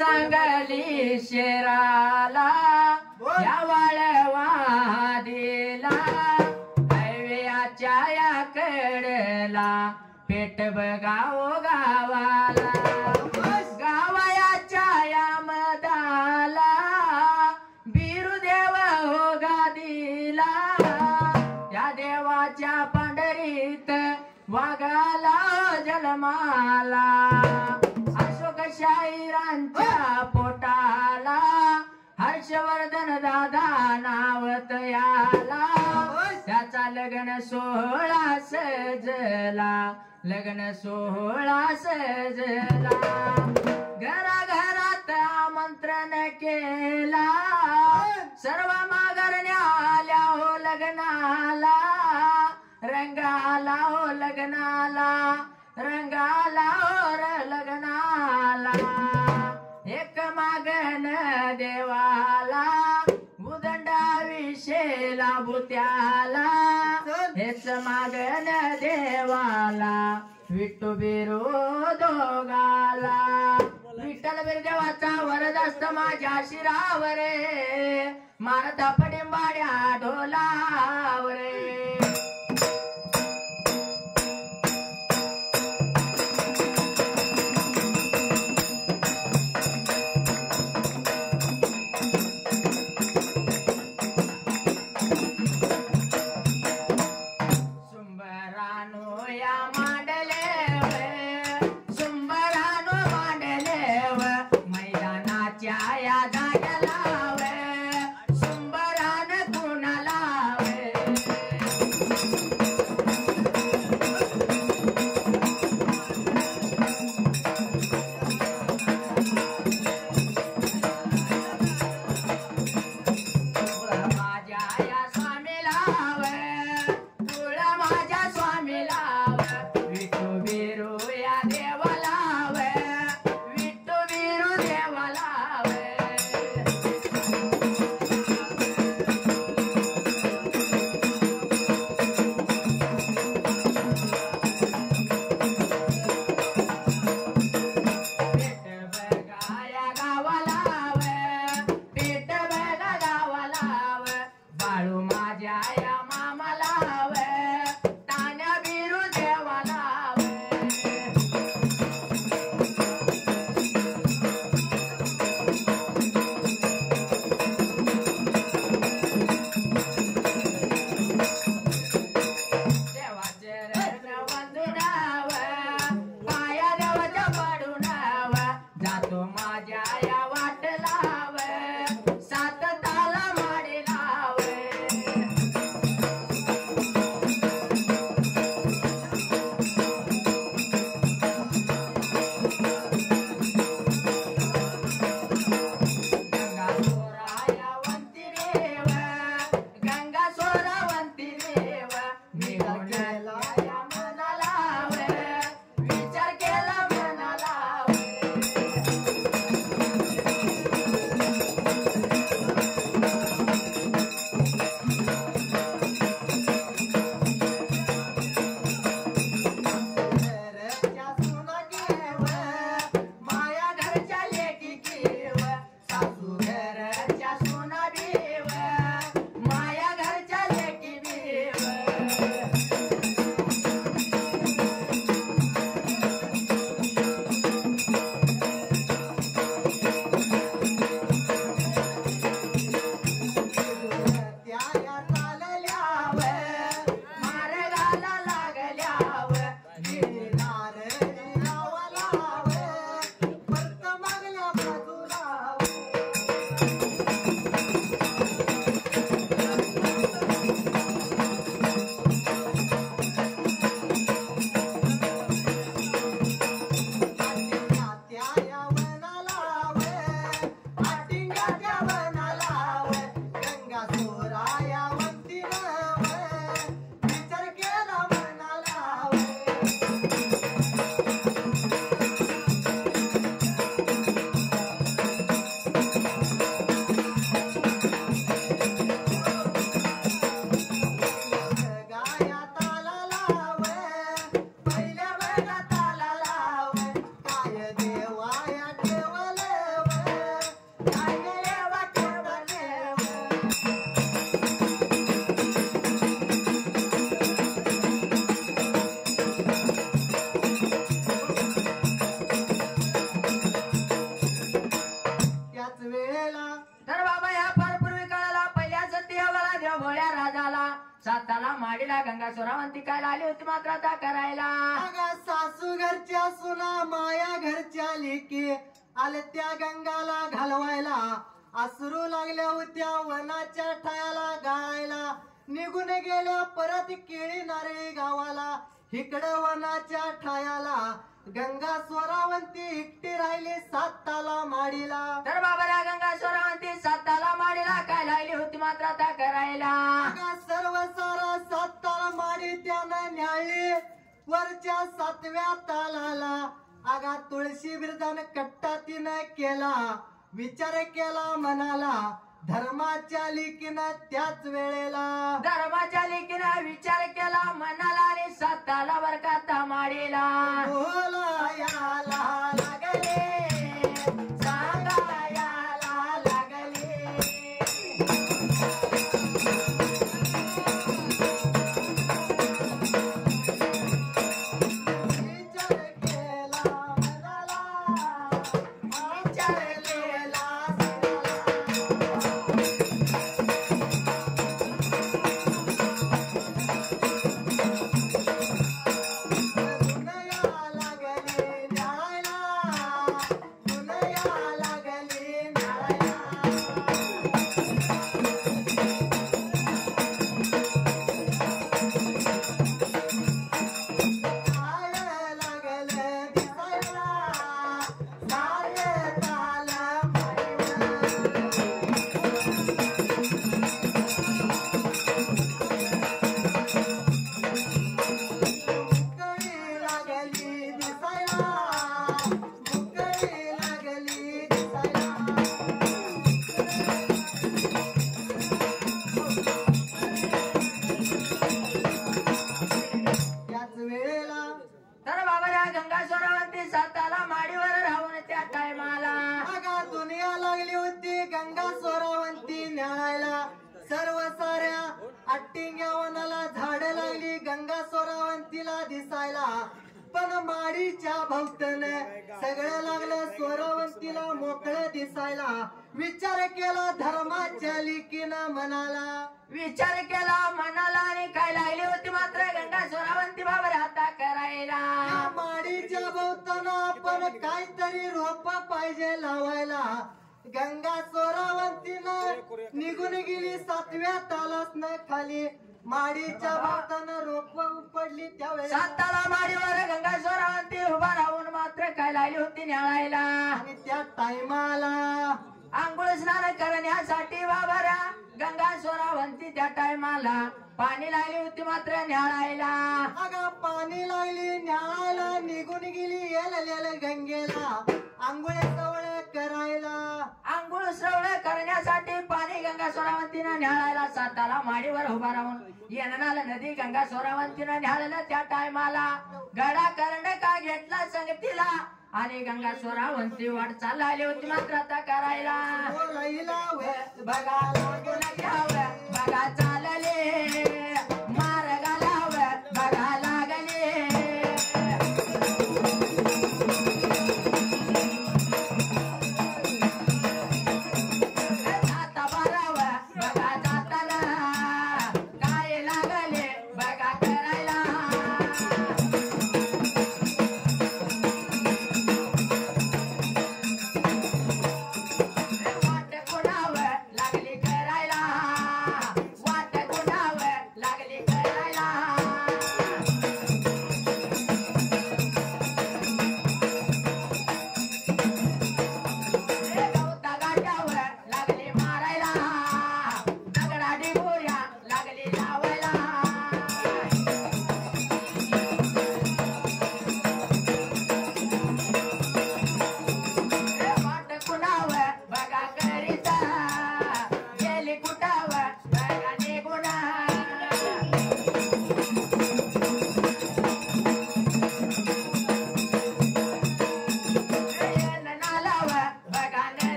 सांगली शेराला या वाळवादीला हायवेच्या या कडेला पेट बघाव गावाला. गावाच्या या मदाला बिरुदेव हो गादीला. या देवाच्या पंढरीत वाघाला जन्माला. अशोक शाहिरांच्या पोटाला हर्षवर्धन दादा नावत याला त्याचा लग्न सोहळा सजला लग्न सोहळा सजला. घराघरात आमंत्रण केला. सर्व मागरण्या आल्या हो लग्नाला रंगाला हो लग्नाला. देवाला उदंडा विषेला भूत्याला हेच मागन देवाला विठ्ठू बिरू दोगाला विठ्ठल बिरदेवाचा वरद असत माझ्या शिरावरे मारता पडिंबाड्या ढोलावरे साताला माडीला गंगा सोरावंती काय आली होती मात्र आता करायला? अगं सासू घरच्या सुना माया घरच्या लेकी आले त्या गंगाला घालवायला. असरू लागल्या होत्या वनाच्या ठायाला गायला. निघून गेल्या परत केळी नारळी गावाला. इकडं वनाच्या ठायाला गंगा स्वरावंती एकटी राहिली सात ताला माडीला. तर बाबा गंगा सोरावंती साताला माडीला. काय लागली होती मात्र आता करायला? सर्व सारा सात ताला माडी त्यानं न्याळली. वरच्या सातव्या तालाला अगा तुळशी बिरदान कट्टा तिनं केला. विचार केला मनाला. धर्माच्या लिकीनं त्याच वेळेला धर्माच्या लेकीनं विचार केला मनाला आणि साताला बर का आता माडीला बोलायाला लागले. होती गंगा सोरावंती न्यायला सर्व साऱ्या अट्टिंग्या वनाला झाड लागली गंगा सोरावंतीला दिसायला. पण माडीच्या भोवतन सगळं लागलं सोरावंतीला मोकळं दिसायला. विचार केला धर्माच्या लिकीनं मनाला. विचार केला मनाला आणि काय लागली होती मात्र गंगा सोरावंती बाबर आता करायला. माडीच्या भोवताना आपण काहीतरी रोप पाहिजे लावायला. गंगा सोरावंतीनं निघून गेली सातव्या तालासनं खाली. माडीच्या भोवतानं रोप पडली त्यावेळेस साताला माडीवर गंगा सोरावंती उभा राहून मात्र काय लागली होती न्याळायला? आणि त्या टायमाला आंघोळ स्नान करण्यासाठी बाबरा गंगा सोरावंती त्या टायमाला पाणी लागली होती मात्र न्याळायला. अगा पाणी लागली न्यायला निघून गेली येल गंगेला. आंघोळे जवळ करायला आंघोळ श्रवण करण्यासाठी पाणी गंगा सोरावंतीनं न्याळायला साताला माडीवर उभा राहून येणाला नदी गंगा सोरावंतीनं न्याळलं त्या टायमाला गडा करंड का घेतला संगतीला आणि गंगा सोरावंती वाट चालली होती मात्र आता करायला बघा बघा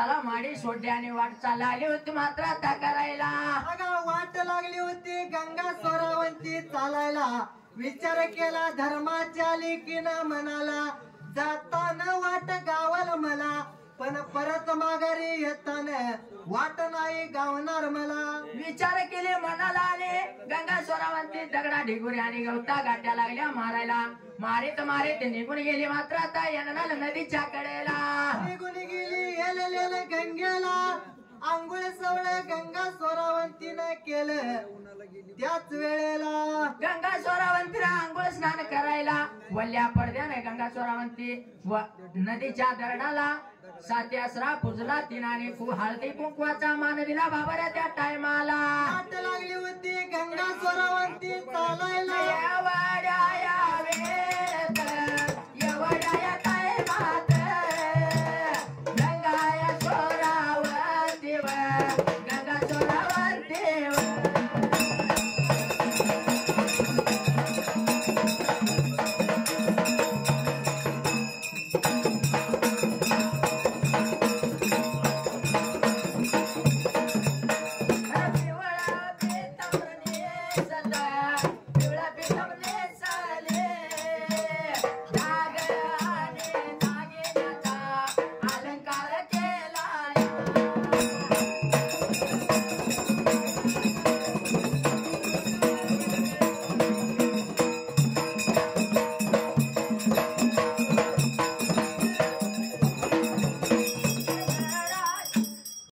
त्याला माडी सोडली आणि वाट चालली होती मात्र आता करायला. अगा वाट लागली होती गंगा सोरावंती चालायला. विचार केला धर्माच्या लेकीनं म्हणाला जाताना वाट गावल मला. पण परत माघारी येताना वाट नाही गावणार मला. विचार केले मनाला आले गंगा स्वरावंती दगडा ढिगुरी आणि गवता गाठ्या लागल्या मारायला. मारीत मारीत निघून गेली मात्र आता येणार नदीच्या कडेला. निघून गेली गंगेला. आंघोळ सवळ गंगा सोरावंतीनं केलं त्याच वेळेला. गंगा स्वरावंतीला आंघोळ स्नान करायला वल्ल्या पडद्याने गंगा स्वरावंती व नदीच्या दरडाला सात्यासरा पुजला तिनाने कु हळदी कुंकवाचा मान दिला बाबऱ्या त्या टायमाला. लागली होती गंगा सोरावंती चालायला.